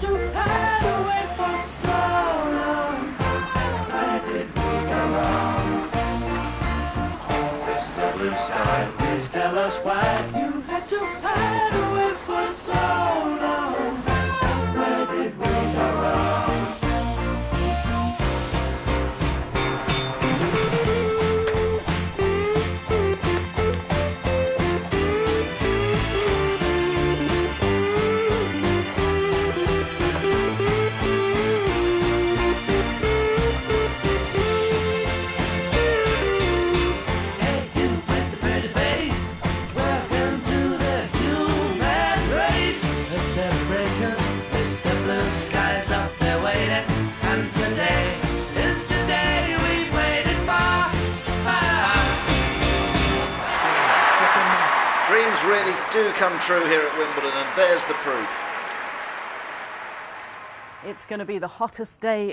to hide away for so long. Where did we go wrong? Mr. Blue Sky, please tell us why you had to hide Dreams really do come true here at Wimbledon, and there's the proof. It's going to be the hottest day